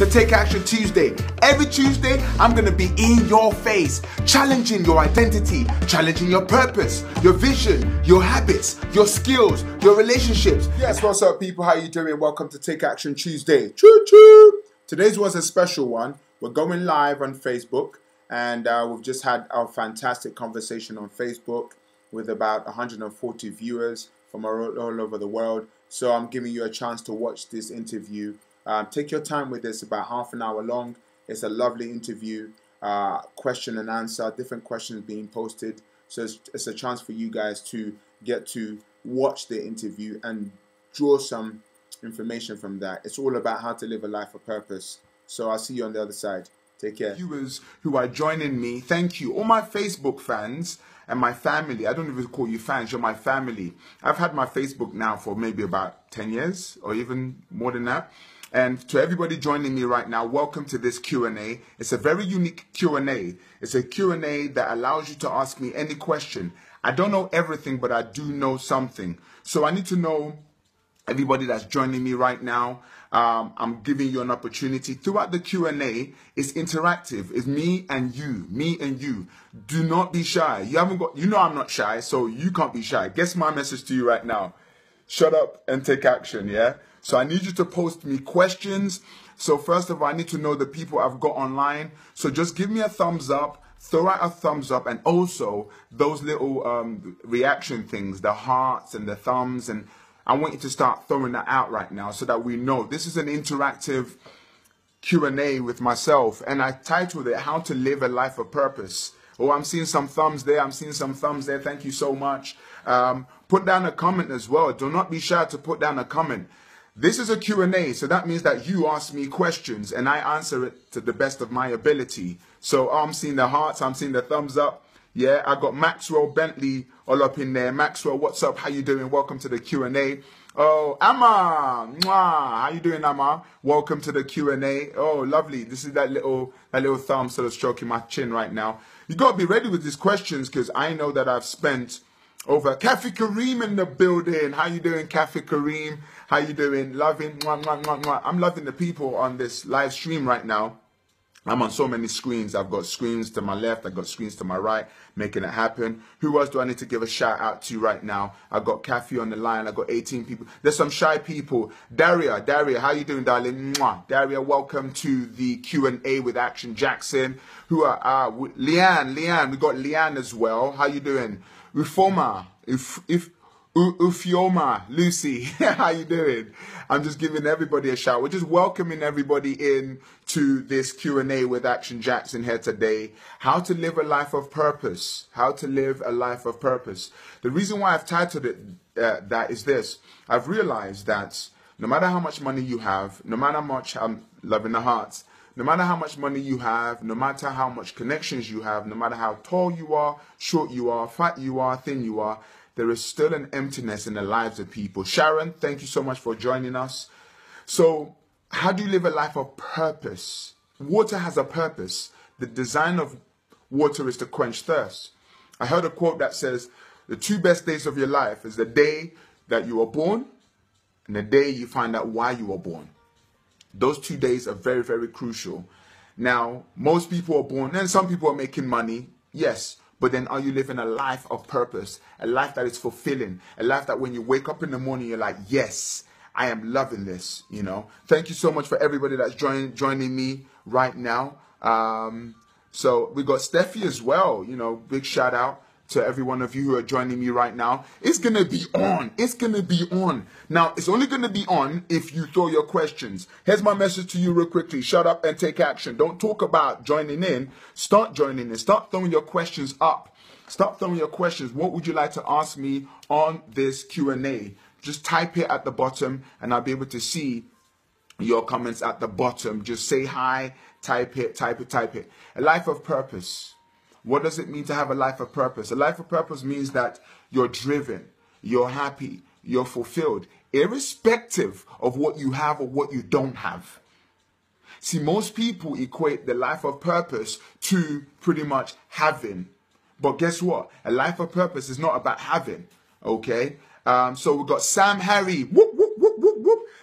to Take Action Tuesday. Every Tuesday, I'm gonna be in your face, challenging your identity, challenging your purpose, your vision, your habits, your skills, your relationships. Yes, what's up, people? How you doing? Welcome to Take Action Tuesday. Choo choo! Today's was a special one. We're going live on Facebook, and uh, we've just had our fantastic conversation on Facebook with about 140 viewers from all, all over the world. So I'm giving you a chance to watch this interview. Um, take your time with this, about half an hour long. It's a lovely interview, uh, question and answer, different questions being posted. So it's, it's a chance for you guys to get to watch the interview and draw some information from that. It's all about how to live a life of purpose. So I'll see you on the other side. Take care. Viewers who are joining me, thank you. All my Facebook fans and my family. I don't even call you fans, you're my family. I've had my Facebook now for maybe about 10 years or even more than that. And to everybody joining me right now, welcome to this Q&A. It's a very unique Q&A. It's a Q&A that allows you to ask me any question. I don't know everything, but I do know something. So I need to know everybody that's joining me right now. Um, I'm giving you an opportunity throughout the Q&A. It's interactive. It's me and you, me and you. Do not be shy. You haven't got, you know I'm not shy, so you can't be shy. Guess my message to you right now. Shut up and take action, yeah? So I need you to post me questions. So first of all, I need to know the people I've got online. So just give me a thumbs up throw out a thumbs up and also those little um, reaction things, the hearts and the thumbs and I want you to start throwing that out right now so that we know this is an interactive Q&A with myself and I titled it How to Live a Life of Purpose. Oh, I'm seeing some thumbs there. I'm seeing some thumbs there. Thank you so much. Um, put down a comment as well. Do not be shy to put down a comment. This is a Q&A, so that means that you ask me questions and I answer it to the best of my ability. So I'm seeing the hearts, I'm seeing the thumbs up. Yeah, I got Maxwell Bentley all up in there. Maxwell, what's up? How you doing? Welcome to the Q&A. Oh, Amma, Mwah. how you doing, Amma? Welcome to the Q&A. Oh, lovely. This is that little that little thumb sort of stroking my chin right now. You got to be ready with these questions because I know that I've spent over Kathy Kareem in the building. How you doing, Kathy Kareem? How you doing? Loving, mwah, mwah, mwah. I'm loving the people on this live stream right now. I'm on so many screens. I've got screens to my left. I've got screens to my right, making it happen. Who else do I need to give a shout out to right now? I've got Kathy on the line. I've got 18 people. There's some shy people. Daria, Daria, how you doing, darling? Mwah. Daria, welcome to the Q&A with Action Jackson. Who are, uh, Leanne, Leanne, we got Leanne as well. How you doing? Ufoma, if, if, Ufioma, Lucy, how you doing? I'm just giving everybody a shout. We're just welcoming everybody in to this Q&A with Action Jackson here today. How to live a life of purpose. How to live a life of purpose. The reason why I've titled it uh, that is this. I've realized that no matter how much money you have, no matter how much I'm loving the hearts, no matter how much money you have, no matter how much connections you have, no matter how tall you are, short you are, fat you are, thin you are, there is still an emptiness in the lives of people. Sharon, thank you so much for joining us. So, how do you live a life of purpose? Water has a purpose. The design of water is to quench thirst. I heard a quote that says, The two best days of your life is the day that you were born and the day you find out why you were born. Those two days are very, very crucial. Now, most people are born, and some people are making money, yes, but then are you living a life of purpose, a life that is fulfilling, a life that when you wake up in the morning, you're like, yes, I am loving this, you know. Thank you so much for everybody that's join, joining me right now. Um, so we got Steffi as well, you know, big shout out to every one of you who are joining me right now. It's going to be on. It's going to be on. Now, it's only going to be on if you throw your questions. Here's my message to you real quickly. Shut up and take action. Don't talk about joining in. Start joining in. Start throwing your questions up. Start throwing your questions. What would you like to ask me on this Q&A? Just type it at the bottom and I'll be able to see your comments at the bottom. Just say hi, type it, type it, type it. A life of purpose. What does it mean to have a life of purpose? A life of purpose means that you're driven, you're happy, you're fulfilled, irrespective of what you have or what you don't have. See, most people equate the life of purpose to pretty much having. But guess what? A life of purpose is not about having. Okay? Um, so we've got Sam Harry. Whoop, whoop, whoop.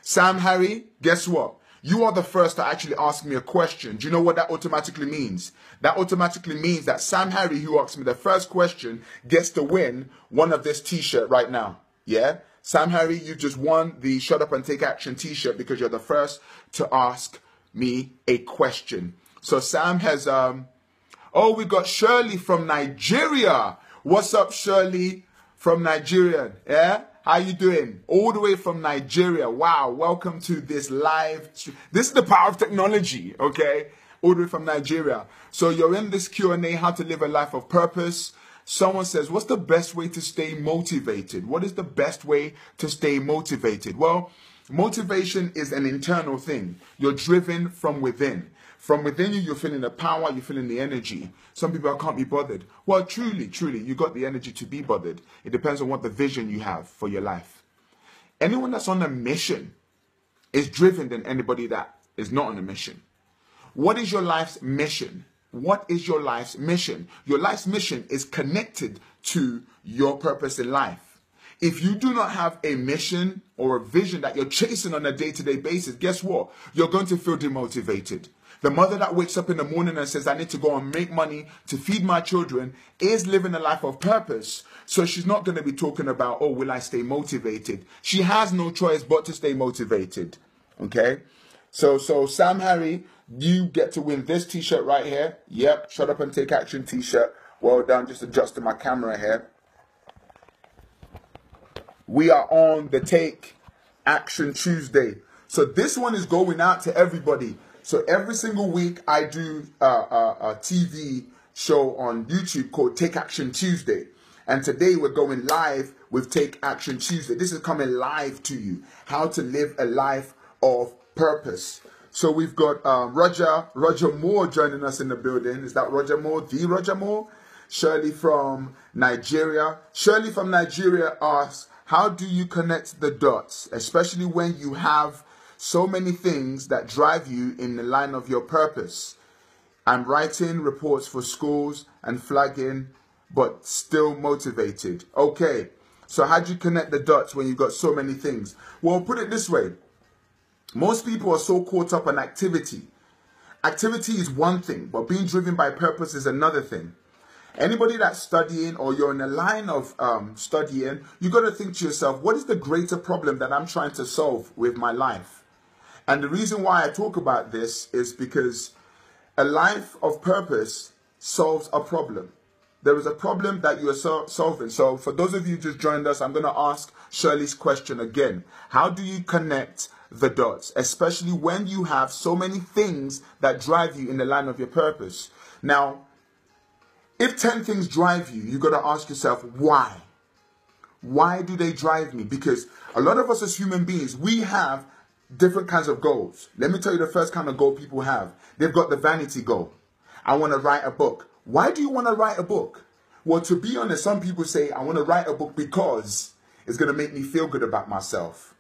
Sam Harry, guess what? You are the first to actually ask me a question. Do you know what that automatically means? That automatically means that Sam Harry, who asked me the first question, gets to win one of this t-shirt right now. Yeah? Sam Harry, you just won the Shut Up and Take Action t-shirt because you're the first to ask me a question. So Sam has um oh we got Shirley from Nigeria. What's up Shirley from Nigeria? Yeah? How are you doing? All the way from Nigeria. Wow, welcome to this live This is the power of technology, okay? All the way from Nigeria. So you're in this Q&A how to live a life of purpose. Someone says, "What's the best way to stay motivated? What is the best way to stay motivated?" Well, Motivation is an internal thing. You're driven from within. From within you, you're feeling the power, you're feeling the energy. Some people can't be bothered. Well, truly, truly, you got the energy to be bothered. It depends on what the vision you have for your life. Anyone that's on a mission is driven than anybody that is not on a mission. What is your life's mission? What is your life's mission? Your life's mission is connected to your purpose in life. If you do not have a mission or a vision that you're chasing on a day to day basis, guess what? You're going to feel demotivated. The mother that wakes up in the morning and says, I need to go and make money to feed my children is living a life of purpose. So she's not going to be talking about, oh, will I stay motivated? She has no choice but to stay motivated. Okay? So, so Sam Harry, you get to win this t-shirt right here. Yep, shut up and take action t-shirt. Well done, just adjusting my camera here we are on the Take Action Tuesday. So this one is going out to everybody. So every single week I do a, a, a TV show on YouTube called Take Action Tuesday. And today we're going live with Take Action Tuesday. This is coming live to you. How to live a life of purpose. So we've got um, Roger, Roger Moore joining us in the building. Is that Roger Moore? The Roger Moore? Shirley from Nigeria. Shirley from Nigeria asks, how do you connect the dots, especially when you have so many things that drive you in the line of your purpose? I'm writing reports for schools and flagging, but still motivated. Okay, so how do you connect the dots when you've got so many things? Well, put it this way most people are so caught up on activity. Activity is one thing, but being driven by purpose is another thing. Anybody that's studying or you're in a line of um, studying, you got to think to yourself, what is the greater problem that I'm trying to solve with my life? And the reason why I talk about this is because a life of purpose solves a problem. There is a problem that you are so solving. So, for those of you just joined us, I'm going to ask Shirley's question again. How do you connect the dots, especially when you have so many things that drive you in the line of your purpose? Now, if 10 things drive you, you've got to ask yourself, why? Why do they drive me? Because a lot of us as human beings, we have different kinds of goals. Let me tell you the first kind of goal people have. They've got the vanity goal. I want to write a book. Why do you want to write a book? Well, to be honest, some people say, I want to write a book because it's going to make me feel good about myself.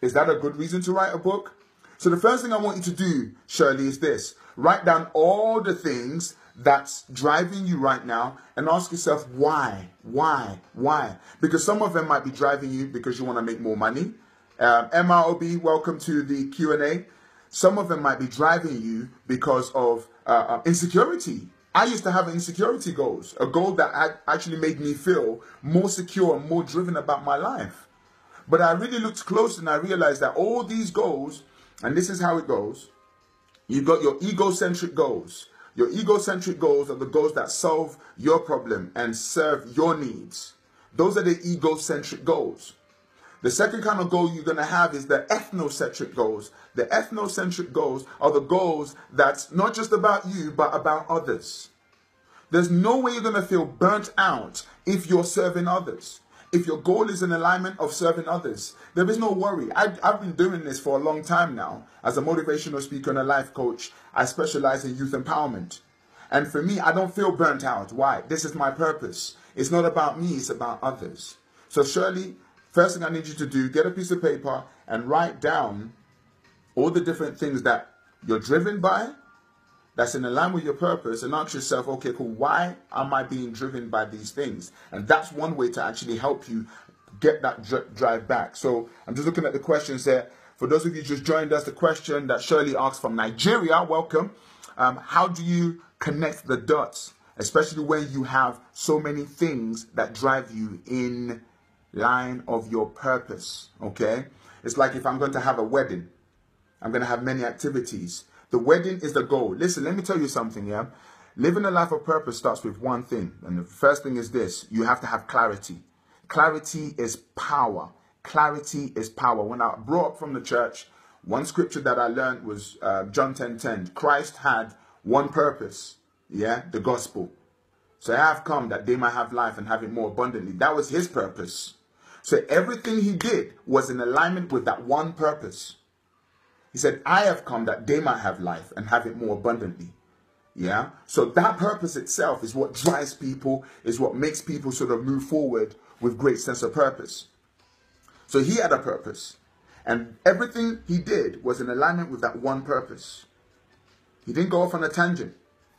Is that a good reason to write a book? So the first thing I want you to do, Shirley, is this. Write down all the things that's driving you right now and ask yourself why why why because some of them might be driving you because you want to make more money um, mrob welcome to the q&a some of them might be driving you because of uh, uh, insecurity i used to have insecurity goals a goal that actually made me feel more secure and more driven about my life but i really looked close and i realized that all these goals and this is how it goes you've got your egocentric goals your egocentric goals are the goals that solve your problem and serve your needs. Those are the egocentric goals. The second kind of goal you're going to have is the ethnocentric goals. The ethnocentric goals are the goals that's not just about you, but about others. There's no way you're going to feel burnt out if you're serving others if your goal is in alignment of serving others, there is no worry. I, have been doing this for a long time now. As a motivational speaker and a life coach, I specialize in youth empowerment. And for me, I don't feel burnt out. Why? This is my purpose. It's not about me, it's about others. So, Shirley, first thing I need you to do, get a piece of paper and write down all the different things that you're driven by, that's in line with your purpose and ask yourself, okay, cool, why am I being driven by these things? And that's one way to actually help you get that drive back. So I'm just looking at the questions there. For those of you just joined us, the question that Shirley asked from Nigeria, welcome. Um, how do you connect the dots, especially when you have so many things that drive you in line of your purpose? Okay, it's like if I'm going to have a wedding, I'm going to have many activities. The wedding is the goal. Listen, let me tell you something. Yeah, living a life of purpose starts with one thing, and the first thing is this: you have to have clarity. Clarity is power. Clarity is power. When I brought up from the church, one scripture that I learned was uh, John 10 10. Christ had one purpose, yeah, the gospel. So I have come that they might have life and have it more abundantly. That was his purpose. So everything he did was in alignment with that one purpose. He said, I have come that they might have life and have it more abundantly. Yeah. So that purpose itself is what drives people, is what makes people sort of move forward with great sense of purpose. So he had a purpose. And everything he did was in alignment with that one purpose. He didn't go off on a tangent.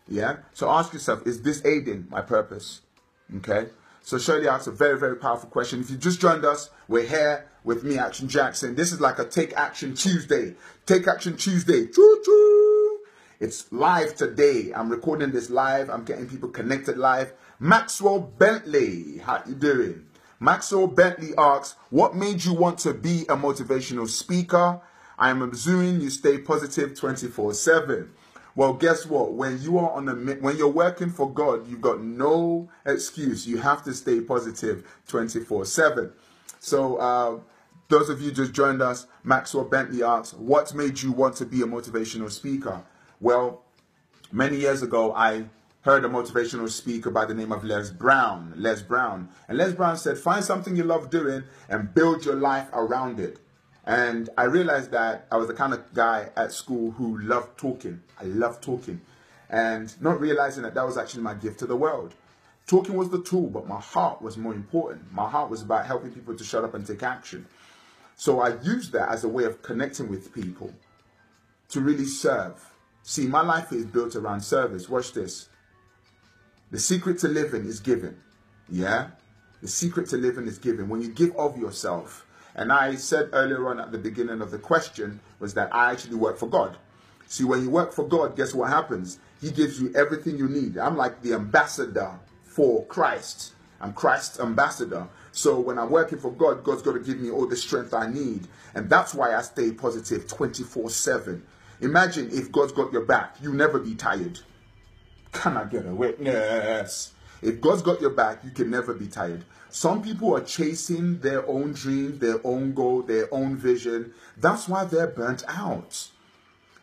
Yeah? So ask yourself, is this aiding my purpose? Okay? So Shirley asked a very, very powerful question. If you just joined us, we're here with me, Action Jackson. This is like a Take Action Tuesday. Take Action Tuesday. Choo choo. It's live today. I'm recording this live. I'm getting people connected live. Maxwell Bentley, how you doing? Maxwell Bentley asks, what made you want to be a motivational speaker? I am assuming you stay positive 24-7. Well, guess what? When you are on the when you're working for God, you've got no excuse. You have to stay positive 24/7. So, uh, those of you just joined us, Maxwell Bentley asks, "What made you want to be a motivational speaker?" Well, many years ago, I heard a motivational speaker by the name of Les Brown. Les Brown, and Les Brown said, "Find something you love doing and build your life around it." And I realized that I was the kind of guy at school who loved talking. I loved talking. And not realizing that that was actually my gift to the world. Talking was the tool, but my heart was more important. My heart was about helping people to shut up and take action. So I used that as a way of connecting with people to really serve. See, my life is built around service. Watch this. The secret to living is giving. Yeah? The secret to living is giving. When you give of yourself, and I said earlier on at the beginning of the question was that I actually work for God. See, when you work for God, guess what happens? He gives you everything you need. I'm like the ambassador for Christ. I'm Christ's ambassador. So when I'm working for God, God's got to give me all the strength I need. And that's why I stay positive 24 7. Imagine if God's got your back, you never be tired. Can I get a witness? If God's got your back, you can never be tired. Some people are chasing their own dream, their own goal, their own vision. That's why they're burnt out.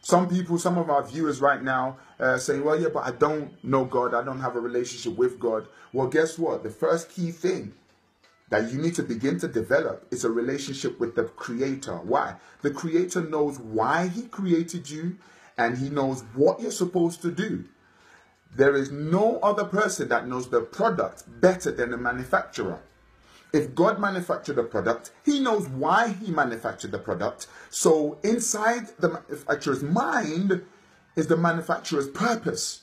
Some people, some of our viewers right now uh, saying, well, yeah, but I don't know God. I don't have a relationship with God. Well, guess what? The first key thing that you need to begin to develop is a relationship with the Creator. Why? The Creator knows why He created you and He knows what you're supposed to do. There is no other person that knows the product better than the manufacturer. If God manufactured the product, He knows why He manufactured the product. So inside the manufacturer's mind is the manufacturer's purpose.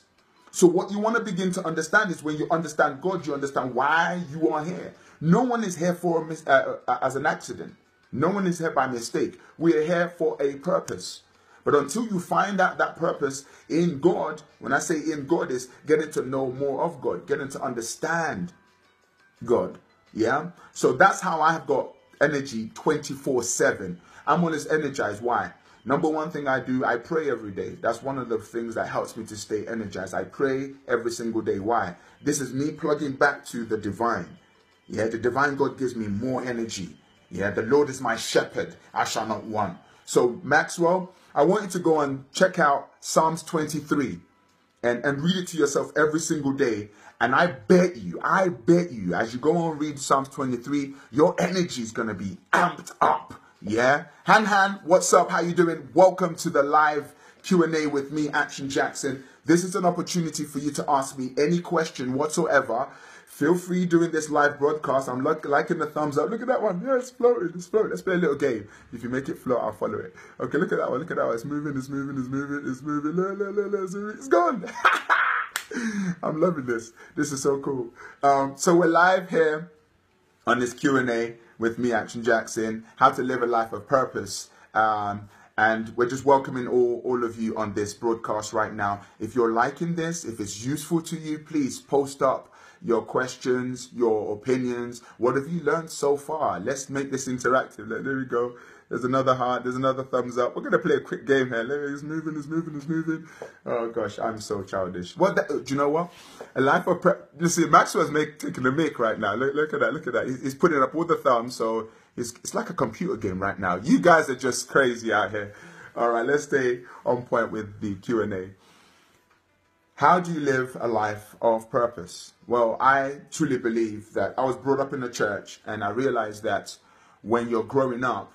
So what you want to begin to understand is when you understand God, you understand why you are here. No one is here for a, uh, uh, as an accident. No one is here by mistake. We are here for a purpose. But until you find out that purpose in God, when I say in God, is getting to know more of God, getting to understand God. Yeah. So that's how I have got energy 24 7. I'm always energized. Why? Number one thing I do, I pray every day. That's one of the things that helps me to stay energized. I pray every single day. Why? This is me plugging back to the divine. Yeah, the divine God gives me more energy. Yeah, the Lord is my shepherd. I shall not want. So, Maxwell, I want you to go and check out Psalms 23 and, and read it to yourself every single day. And I bet you, I bet you, as you go on read Psalms 23, your energy is going to be amped up. Yeah? Han Han, what's up? How you doing? Welcome to the live Q&A with me, Action Jackson. This is an opportunity for you to ask me any question whatsoever Feel free during this live broadcast. I'm liking the thumbs up. Look at that one. Yeah, it's floating. It's floating. Let's play a little game. If you make it float, I'll follow it. Okay, look at that one. Look at that one. It's moving. It's moving. It's moving. It's moving. La, la, la, la, it's gone. I'm loving this. This is so cool. Um, so we're live here on this Q&A with me, Action Jackson. How to live a life of purpose. Um, and we're just welcoming all, all of you on this broadcast right now. If you're liking this, if it's useful to you, please post up your questions, your opinions. What have you learned so far? Let's make this interactive. There we go. There's another heart. There's another thumbs up. We're gonna play a quick game here. It's moving. It's moving. It's moving. Oh gosh, I'm so childish. What? The, do you know what? A life of prep. You see, Maxwell's make, taking a mic right now. Look, look at that. Look at that. He's, he's putting up all the thumbs. So it's, it's like a computer game right now. You guys are just crazy out here. All right, let's stay on point with the Q and A. How do you live a life of purpose? Well, I truly believe that I was brought up in the church, and I realized that when you're growing up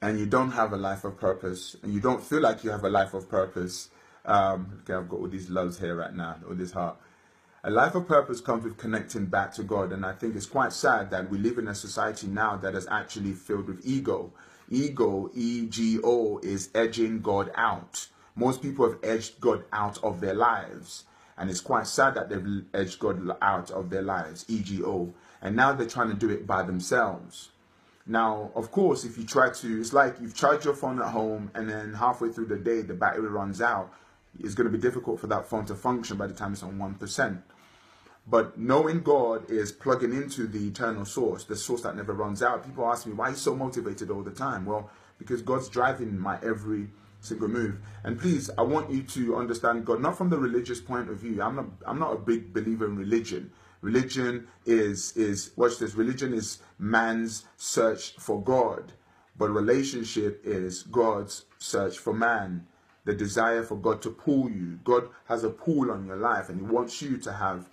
and you don't have a life of purpose and you don't feel like you have a life of purpose, um, okay, I've got all these loves here right now, all this heart. A life of purpose comes with connecting back to God, and I think it's quite sad that we live in a society now that is actually filled with ego. Ego, E G O, is edging God out. Most people have edged God out of their lives, and it's quite sad that they've edged God out of their lives, E G O, and now they're trying to do it by themselves. Now, of course, if you try to, it's like you've charged your phone at home and then halfway through the day the battery runs out. It's going to be difficult for that phone to function by the time it's on 1%. But knowing God is plugging into the eternal source, the source that never runs out. People ask me, why are you so motivated all the time? Well, because God's driving my every single move. And please, I want you to understand God, not from the religious point of view. I'm not, I'm not a big believer in religion. Religion is is watch this. Religion is man's search for God, but relationship is God's search for man. The desire for God to pull you. God has a pull on your life, and He wants you to have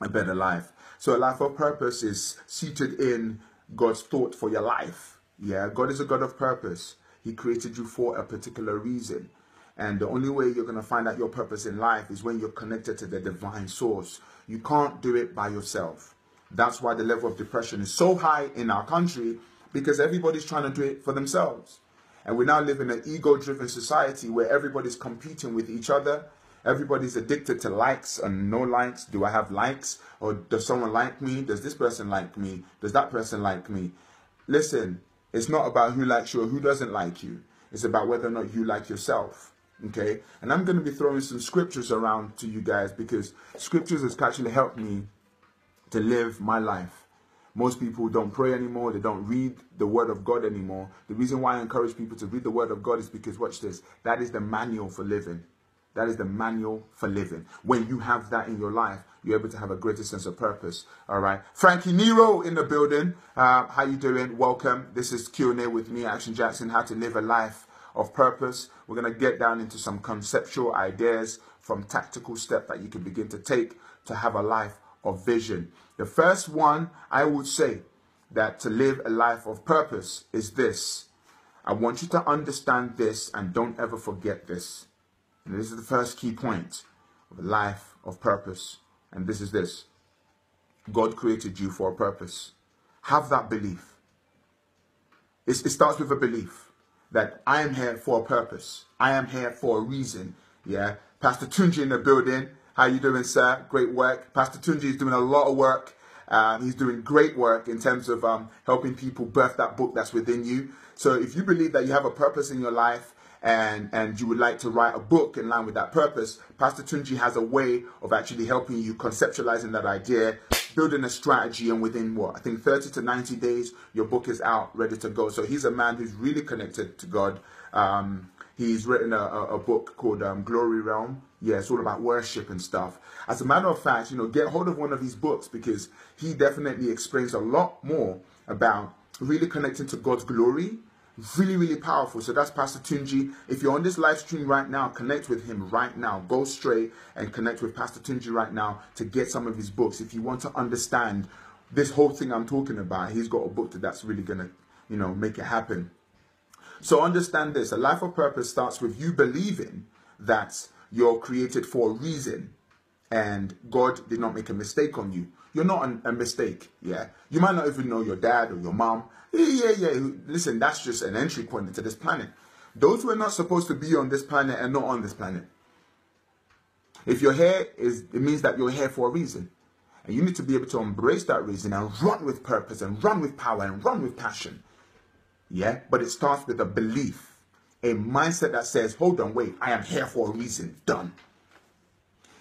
a better life. So a life of purpose is seated in God's thought for your life. Yeah, God is a God of purpose. He created you for a particular reason. And the only way you're going to find out your purpose in life is when you're connected to the divine source. You can't do it by yourself. That's why the level of depression is so high in our country because everybody's trying to do it for themselves. And we now live in an ego driven society where everybody's competing with each other. Everybody's addicted to likes and no likes. Do I have likes? Or does someone like me? Does this person like me? Does that person like me? Listen, it's not about who likes you or who doesn't like you. It's about whether or not you like yourself. Okay, and I'm going to be throwing some scriptures around to you guys because scriptures has actually helped me to live my life. Most people don't pray anymore, they don't read the word of God anymore. The reason why I encourage people to read the word of God is because, watch this, that is the manual for living. That is the manual for living. When you have that in your life, you're able to have a greater sense of purpose. All right, Frankie Nero in the building. Uh, how you doing? Welcome. This is Q and A with me, Action Jackson. How to live a life of purpose. We're going to get down into some conceptual ideas from tactical steps that you can begin to take to have a life of vision. The first one I would say that to live a life of purpose is this. I want you to understand this and don't ever forget this. And this is the first key point of a life of purpose. And this is this God created you for a purpose. Have that belief. It's, it starts with a belief that I am here for a purpose. I am here for a reason. Yeah. Pastor Tunji in the building. How you doing, sir? Great work. Pastor Tunji is doing a lot of work. Um, he's doing great work in terms of um, helping people birth that book that's within you. So if you believe that you have a purpose in your life and and you would like to write a book in line with that purpose, Pastor Tunji has a way of actually helping you conceptualizing that idea, building a strategy, and within what I think 30 to 90 days, your book is out, ready to go. So he's a man who's really connected to God. Um, he's written a, a, book called um, Glory Realm. Yeah, it's all about worship and stuff. As a matter of fact, you know, get hold of one of his books because he definitely explains a lot more about really connecting to God's glory Really, really powerful. So that's Pastor Tunji. If you're on this live stream right now, connect with him right now. Go straight and connect with Pastor Tunji right now to get some of his books. If you want to understand this whole thing I'm talking about, he's got a book that that's really going to, you know, make it happen. So understand this. A life of purpose starts with you believing that you're created for a reason and God did not make a mistake on you. You're not an, a mistake, yeah? You might not even know your dad or your mom. Yeah, yeah, yeah. Listen, that's just an entry point into this planet. Those who are not supposed to be on this planet and not on this planet. If you're here, is it means that you're here for a reason. And you need to be able to embrace that reason and run with purpose and run with power and run with passion. Yeah, but it starts with a belief, a mindset that says, hold on, wait, I am here for a reason. Done.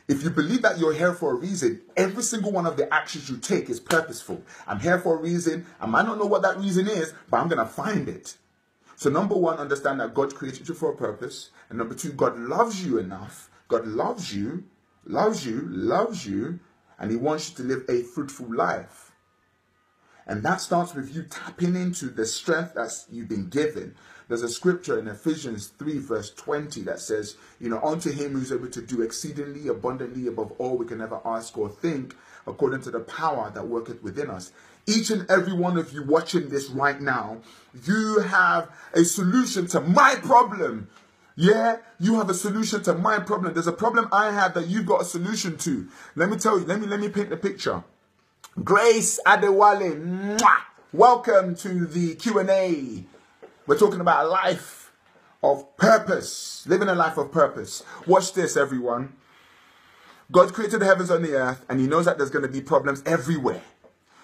If you believe that you're here for a reason, every single one of the actions you take is purposeful. I'm here for a reason. I might not know what that reason is, but I'm going to find it. So, number one, understand that God created you for a purpose. And number two, God loves you enough. God loves you, loves you, loves you, and He wants you to live a fruitful life. And that starts with you tapping into the strength that you've been given. There's a scripture in Ephesians 3, verse 20 that says, You know, unto him who's able to do exceedingly abundantly above all we can ever ask or think, according to the power that worketh within us. Each and every one of you watching this right now, you have a solution to my problem. Yeah, you have a solution to my problem. There's a problem I have that you've got a solution to. Let me tell you, let me let me paint the picture. Grace Adewale, mwah, welcome to the Q&A. We're talking about a life of purpose, living a life of purpose. Watch this, everyone. God created the heavens and the earth, and He knows that there's going to be problems everywhere.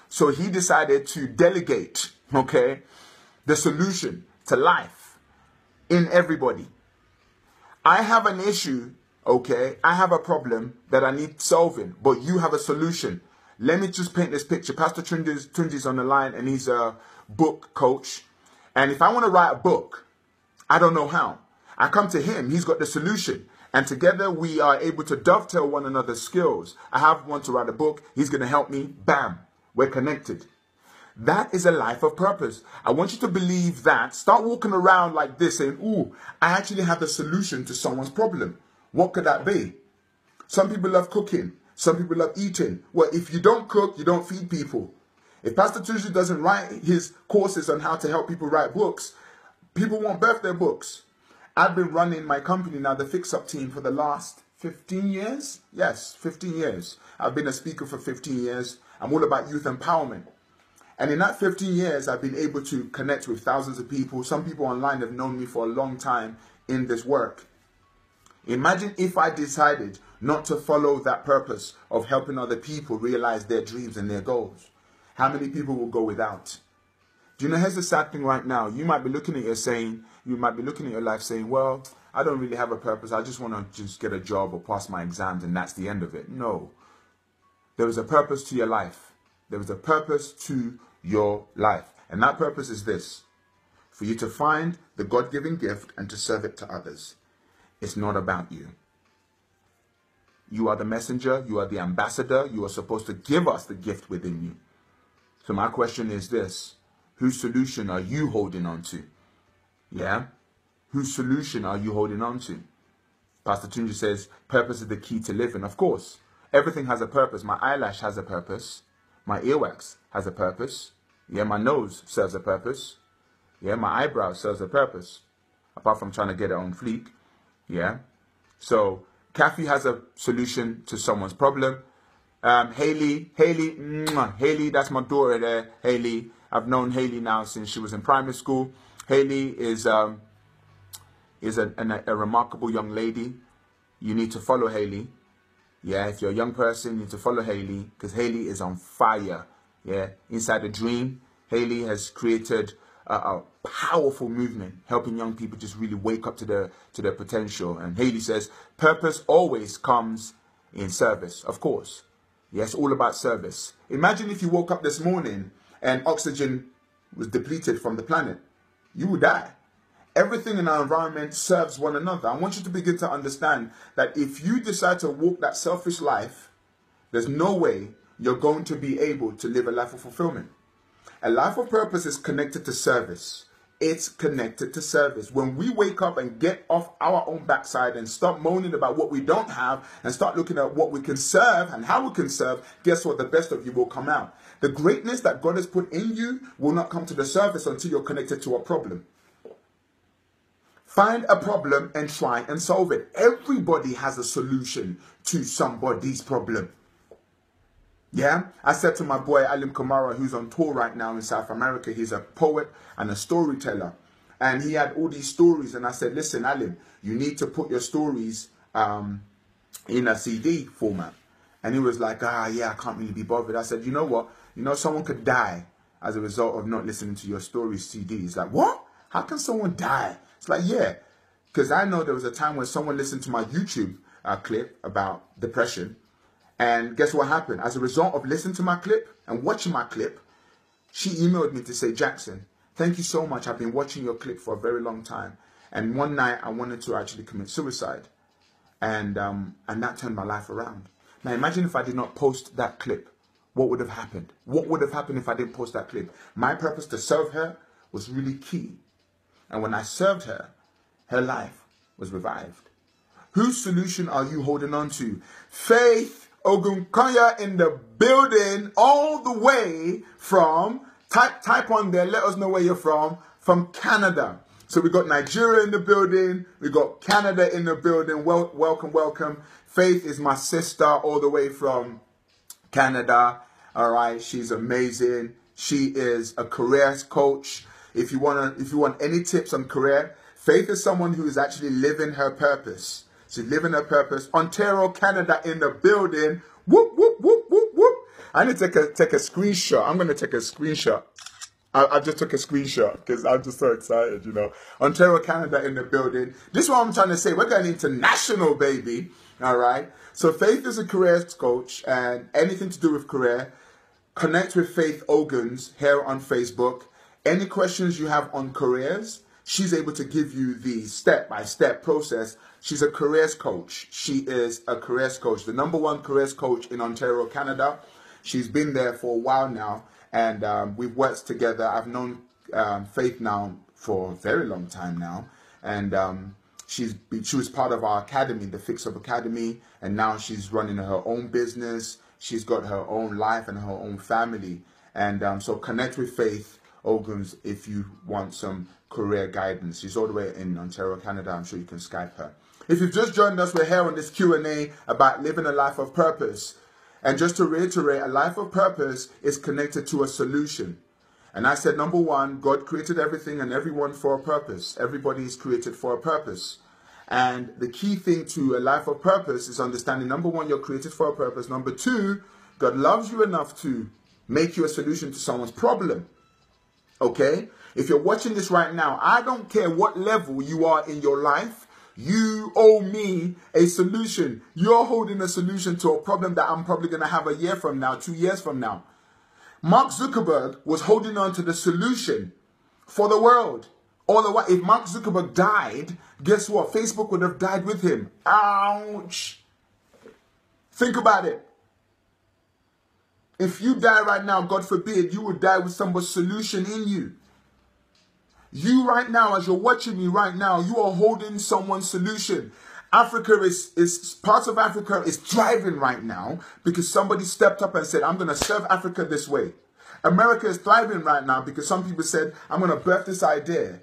So He decided to delegate, okay, the solution to life in everybody. I have an issue, okay, I have a problem that I need solving, but you have a solution. Let me just paint this picture. Pastor Tunji's on the line and he's a book coach. And if I want to write a book, I don't know how. I come to him, he's got the solution. And together we are able to dovetail one another's skills. I have one to write a book, he's going to help me. Bam, we're connected. That is a life of purpose. I want you to believe that. Start walking around like this saying, Ooh, I actually have the solution to someone's problem. What could that be? Some people love cooking. Some people love eating. Well, if you don't cook, you don't feed people. If Pastor Tunji doesn't write his courses on how to help people write books, people won't birth their books. I've been running my company now, the Fix Up team, for the last 15 years. Yes, 15 years. I've been a speaker for 15 years. I'm all about youth empowerment. And in that 15 years, I've been able to connect with thousands of people. Some people online have known me for a long time in this work. Imagine if I decided not to follow that purpose of helping other people realize their dreams and their goals. How many people will go without? Do you know, here's the sad thing right now. You might be looking at your saying, you might be looking at your life saying, well, I don't really have a purpose. I just want to just get a job or pass my exams and that's the end of it. No. There is a purpose to your life. There is a purpose to your life. And that purpose is this for you to find the God given gift and to serve it to others. It's not about you. You are the messenger, you are the ambassador, you are supposed to give us the gift within you. So, my question is this Whose solution are you holding on to? Yeah? Whose solution are you holding on to? Pastor Tunji says, purpose is the key to living. Of course, everything has a purpose. My eyelash has a purpose. My earwax has a purpose. Yeah, my nose serves a purpose. Yeah, my eyebrow serves a purpose. Apart from trying to get it on fleek. Yeah. So Kathy has a solution to someone's problem. Um, Haley, Haley, Haley, that's my daughter there. Haley, I've known Haley now since she was in primary school. Haley is um, is a, a, a remarkable young lady. You need to follow Haley. Yeah, if you're a young person, you need to follow Haley because Haley is on fire. Yeah, inside the dream, Haley has created a, a, powerful movement, helping young people just really wake up to their to their potential. And Haley says, purpose always comes in service. Of course, yes, all about service. Imagine if you woke up this morning and oxygen was depleted from the planet, you would die. Everything in our environment serves one another. I want you to begin to understand that if you decide to walk that selfish life, there's no way you're going to be able to live a life of fulfillment. A life of purpose is connected to service. It's connected to service. When we wake up and get off our own backside and stop moaning about what we don't have and start looking at what we can serve and how we can serve, guess what? The best of you will come out. The greatness that God has put in you will not come to the surface until you're connected to a problem. Find a problem and try and solve it. Everybody has a solution to somebody's problem. Yeah, I said to my boy Alim Kamara, who's on tour right now in South America, he's a poet and a storyteller. And he had all these stories. And I said, listen, Alim, you need to put your stories um, in a CD format. And he was like, ah, yeah, I can't really be bothered. I said, you know what? You know, someone could die as a result of not listening to your story CDs. Like, what? How can someone die? It's like, yeah, because I know there was a time when someone listened to my YouTube uh, clip about depression. And guess what happened? As a result of listening to my clip and watching my clip, she emailed me to say, Jackson, thank you so much. I've been watching your clip for a very long time. And one night I wanted to actually commit suicide. And, um, and that turned my life around. Now imagine if I did not post that clip. What would have happened? What would have happened if I didn't post that clip? My purpose to serve her was really key. And when I served her, her life was revived. Whose solution are you holding on to? Faith Ogunkanya in the building all the way from, type, type on there, let us know where you're from, from Canada. So we got Nigeria in the building, we got Canada in the building. Well, welcome, welcome. Faith is my sister all the way from Canada. All right, she's amazing. She is a career coach. If you want to, if you want any tips on career, Faith is someone who is actually living her purpose. She's living her purpose. Ontario, Canada, in the building. Whoop whoop whoop whoop whoop. I need to take a take a screenshot. I'm gonna take a screenshot. I, I just took a screenshot because I'm just so excited, you know. Ontario, Canada, in the building. This is what I'm trying to say. We're going international, baby. All right. So Faith is a career coach, and anything to do with career, connect with Faith Ogans here on Facebook. Any questions you have on careers, she's able to give you the step by step process. She's a careers coach. She is a careers coach, the number one careers coach in Ontario, Canada. She's been there for a while now, and um, we've worked together. I've known um, Faith now for a very long time now, and um, she's she was part of our academy, the Fix Up Academy, and now she's running her own business. She's got her own life and her own family, and um, so connect with Faith Ogans if you want some career guidance. She's all the way in Ontario, Canada. I'm sure you can Skype her. If you've just joined us, we're here on this Q&A about living a life of purpose. And just to reiterate, a life of purpose is connected to a solution. And I said, number one, God created everything and everyone for a purpose. Everybody is created for a purpose. And the key thing to a life of purpose is understanding number one, you're created for a purpose. Number two, God loves you enough to make you a solution to someone's problem. Okay? If you're watching this right now, I don't care what level you are in your life. You owe me a solution. You're holding a solution to a problem that I'm probably going to have a year from now, two years from now. Mark Zuckerberg was holding on to the solution for the world. Otherwise, if Mark Zuckerberg died, guess what? Facebook would have died with him. Ouch. Think about it. If you die right now, God forbid, you will die with somebody's solution in you. You right now, as you're watching me right now, you are holding someone's solution. Africa is, is parts of Africa is thriving right now because somebody stepped up and said, I'm going to serve Africa this way. America is thriving right now because some people said, I'm going to birth this idea.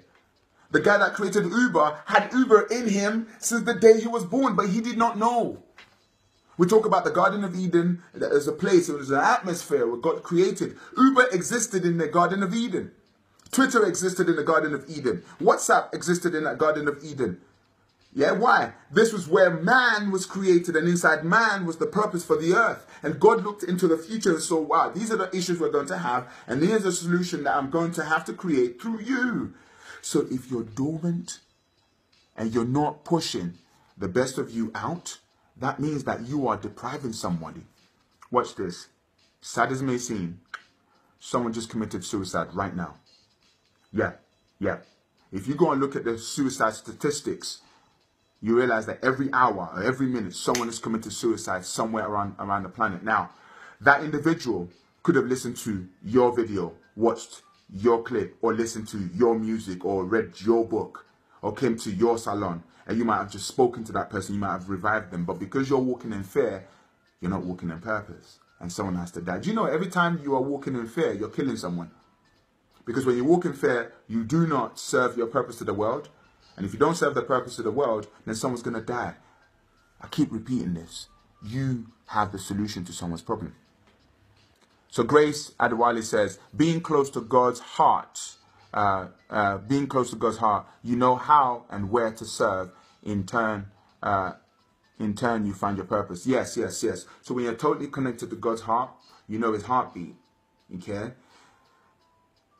The guy that created Uber had Uber in him since the day he was born, but he did not know. We talk about the Garden of Eden as a place, it was an atmosphere where God created. Uber existed in the Garden of Eden. Twitter existed in the Garden of Eden. WhatsApp existed in that Garden of Eden. Yeah, why? This was where man was created, and inside man was the purpose for the earth. And God looked into the future and saw, wow, these are the issues we're going to have, and here's a solution that I'm going to have to create through you. So if you're dormant and you're not pushing the best of you out, that means that you are depriving somebody. Watch this. Sad as it may seem, someone just committed suicide right now. Yeah, yeah. If you go and look at the suicide statistics, you realize that every hour or every minute someone is committed suicide somewhere around around the planet. Now, that individual could have listened to your video, watched your clip, or listened to your music, or read your book, or came to your salon, and you might have just spoken to that person, you might have revived them. But because you're walking in fear, you're not walking in purpose, and someone has to die. Do you know every time you are walking in fear, you're killing someone? Because when you walk in fear, you do not serve your purpose to the world. And if you don't serve the purpose to the world, then someone's going to die. I keep repeating this. You have the solution to someone's problem. So Grace Adewale says, being close to God's heart, uh, uh, being close to God's heart, you know how and where to serve. In turn, uh, in turn, you find your purpose. Yes, yes, yes. So when you're totally connected to God's heart, you know His heartbeat. Okay.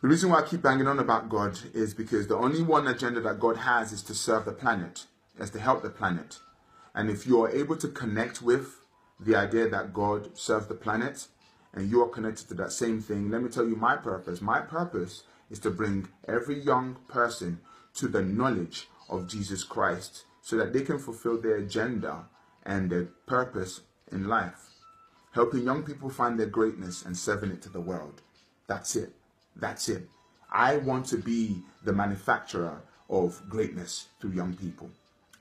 The reason why I keep banging on about God is because the only one agenda that God has is to serve the planet, is to help the planet. And if you are able to connect with the idea that God serves the planet and you are connected to that same thing, let me tell you my purpose. My purpose is to bring every young person to the knowledge of Jesus Christ so that they can fulfill their agenda and their purpose in life. Helping young people find their greatness and serving it to the world. That's it. That's it. I want to be the manufacturer of greatness through young people.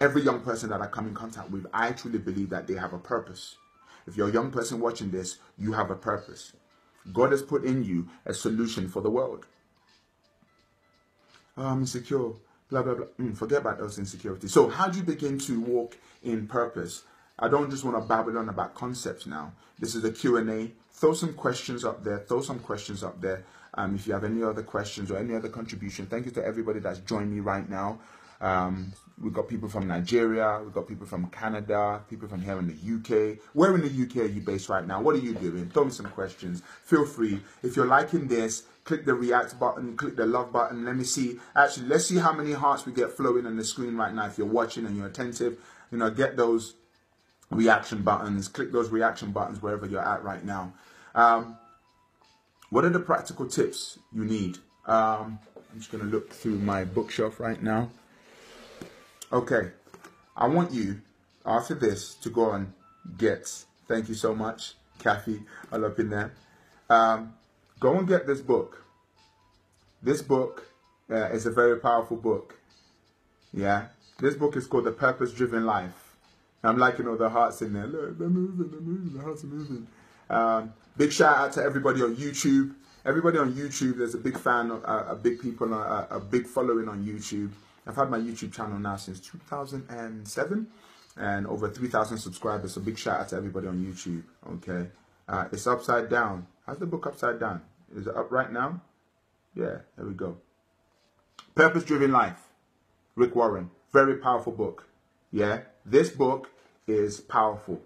Every young person that I come in contact with, I truly believe that they have a purpose. If you're a young person watching this, you have a purpose. God has put in you a solution for the world. Oh, I'm insecure, blah, blah, blah. Mm, forget about those insecurities. So, how do you begin to walk in purpose? I don't just want to babble on about concepts now. This is a Q&A. Throw some questions up there. Throw some questions up there. Um, if you have any other questions or any other contribution, thank you to everybody that's joined me right now. Um, we've got people from Nigeria, we've got people from Canada, people from here in the UK. Where in the UK are you based right now? What are you doing? Throw me some questions. Feel free. If you're liking this, click the react button, click the love button. Let me see. Actually, let's see how many hearts we get flowing on the screen right now. If you're watching and you're attentive, you know, get those reaction buttons. Click those reaction buttons wherever you're at right now. Um, what are the practical tips you need? Um, I'm just going to look through my bookshelf right now. Okay, I want you after this to go and get. Thank you so much, Kathy. All up in there. Um, go and get this book. This book uh, is a very powerful book. Yeah, this book is called The Purpose Driven Life. I'm liking all the hearts in there. Look, they're moving, they're moving, the hearts are moving. Um, big shout out to everybody on YouTube. Everybody on YouTube, there's a big fan, uh, a big people, uh, a big following on YouTube. I've had my YouTube channel now since 2007 and over 3,000 subscribers. So big shout out to everybody on YouTube. Okay. Uh, it's upside down. How's the book upside down? Is it up right now? Yeah, there we go. Purpose Driven Life. Rick Warren. Very powerful book. Yeah. This book is powerful.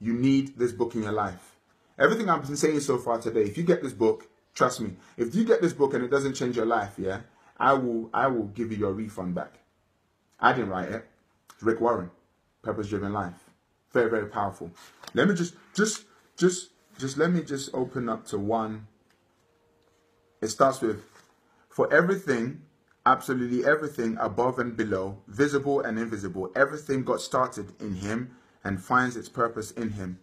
You need this book in your life. Everything I've been saying so far today, if you get this book, trust me, if you get this book and it doesn't change your life, yeah, I will I will give you your refund back. I didn't write it. It's Rick Warren, Purpose Driven Life. Very, very powerful. Let me just just just just let me just open up to one. It starts with for everything, absolutely everything above and below, visible and invisible, everything got started in him and finds its purpose in him.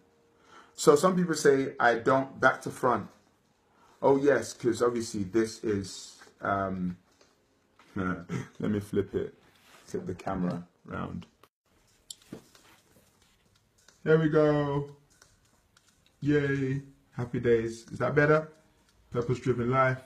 So some people say, I don't back to front. Oh yes, because obviously this is um, Let me flip it. Flip the camera round. There we go. Yay. Happy days. Is that better? Purpose driven life.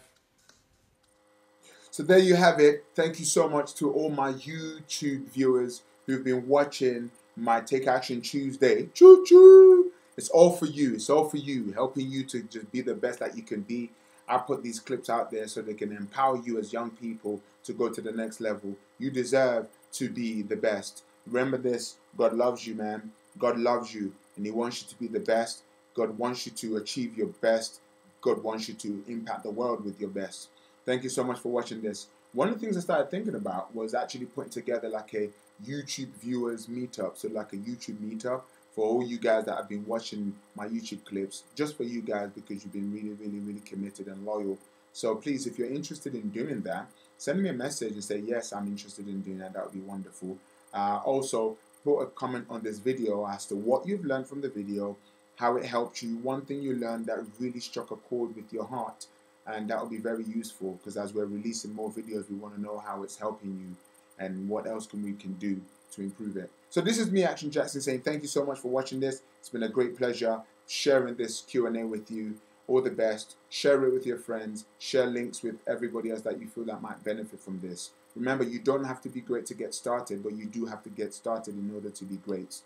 So there you have it. Thank you so much to all my YouTube viewers who've been watching my Take Action Tuesday. Choo choo! It's all for you. It's all for you, helping you to just be the best that you can be I put these clips out there so they can empower you as young people to go to the next level. You deserve to be the best. Remember this God loves you, man. God loves you and He wants you to be the best. God wants you to achieve your best. God wants you to impact the world with your best. Thank you so much for watching this. One of the things I started thinking about was actually putting together like a YouTube viewers meetup. So, like a YouTube meetup for all you guys that have been watching my YouTube clips, just for you guys because you've been really, really, really committed and loyal. So please, if you're interested in doing that, send me a message and say, yes, I'm interested in doing that. That would be wonderful. Uh, also, put a comment on this video as to what you've learned from the video, how it helped you, one thing you learned that really struck a chord with your heart. And that will be very useful because as we're releasing more videos, we want to know how it's helping you and what else can we can do to improve it. So this is me, Action Jackson, saying thank you so much for watching this. It's been a great pleasure sharing this Q&A with you. All the best. Share it with your friends. Share links with everybody else that you feel that might benefit from this. Remember, you don't have to be great to get started, but you do have to get started in order to be great.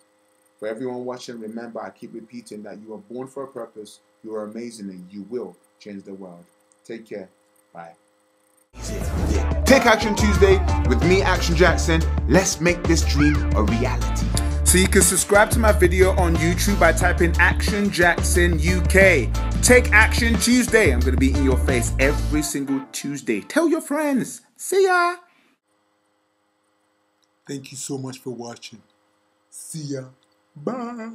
For everyone watching, remember, I keep repeating that you are born for a purpose, you are amazing, and you will change the world. Take care. Bye. Take Action Tuesday with me, Action Jackson. Let's make this dream a reality. So you can subscribe to my video on YouTube by typing Action Jackson UK. Take Action Tuesday. I'm going to be in your face every single Tuesday. Tell your friends. See ya. Thank you so much for watching. See ya. Bye.